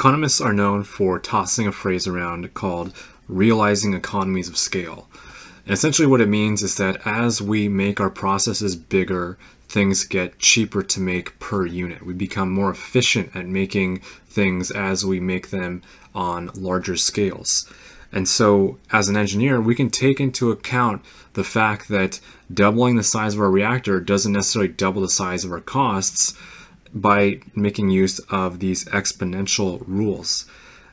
Economists are known for tossing a phrase around called realizing economies of scale. And essentially what it means is that as we make our processes bigger, things get cheaper to make per unit. We become more efficient at making things as we make them on larger scales. And so as an engineer, we can take into account the fact that doubling the size of our reactor doesn't necessarily double the size of our costs, by making use of these exponential rules.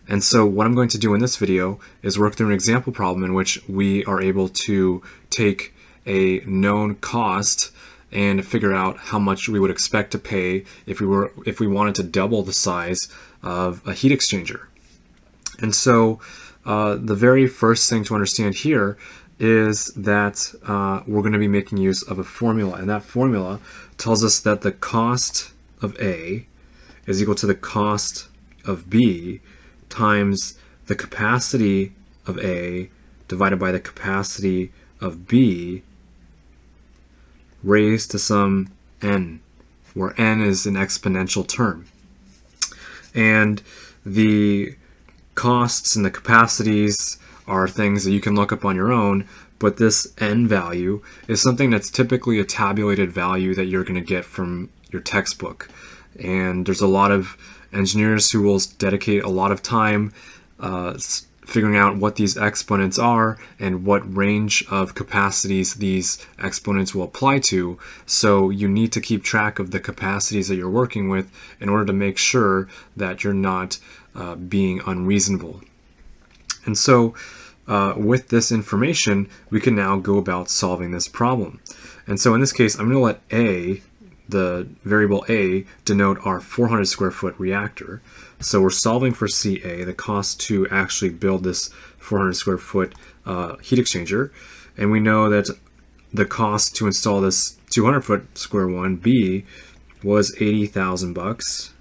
And so what I'm going to do in this video is work through an example problem in which we are able to take a known cost and figure out how much we would expect to pay if we were if we wanted to double the size of a heat exchanger. And so uh, the very first thing to understand here is that uh, we're going to be making use of a formula and that formula tells us that the cost of A is equal to the cost of B times the capacity of A divided by the capacity of B raised to some n, where n is an exponential term. And the costs and the capacities are things that you can look up on your own, but this n value is something that's typically a tabulated value that you're going to get from your textbook. And there's a lot of engineers who will dedicate a lot of time uh, figuring out what these exponents are and what range of capacities these exponents will apply to. So you need to keep track of the capacities that you're working with in order to make sure that you're not uh, being unreasonable. And so uh, with this information, we can now go about solving this problem. And so in this case, I'm going to let A the variable A denote our 400 square foot reactor. So we're solving for CA, the cost to actually build this 400 square foot uh, heat exchanger. And we know that the cost to install this 200 foot square one, B, was 80,000 bucks.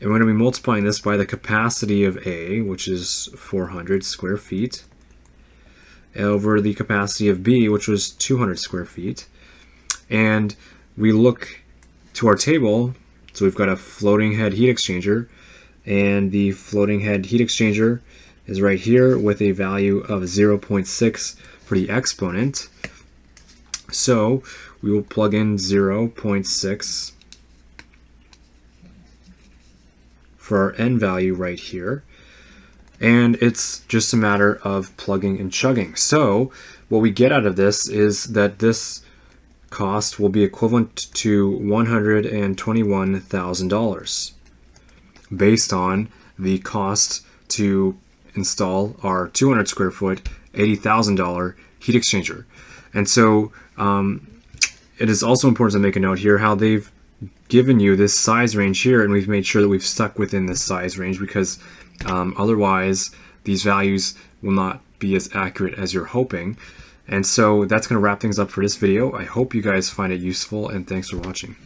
And we're going to be multiplying this by the capacity of A, which is 400 square feet, over the capacity of B, which was 200 square feet. And we look to our table, so we've got a floating head heat exchanger, and the floating head heat exchanger is right here with a value of 0.6 for the exponent. So we will plug in 0.6 for our n value right here. And it's just a matter of plugging and chugging. So what we get out of this is that this cost will be equivalent to $121,000 based on the cost to install our 200 square foot $80,000 heat exchanger. And so um, it is also important to make a note here how they've given you this size range here and we've made sure that we've stuck within this size range because um, otherwise these values will not be as accurate as you're hoping. And so that's going to wrap things up for this video. I hope you guys find it useful and thanks for watching.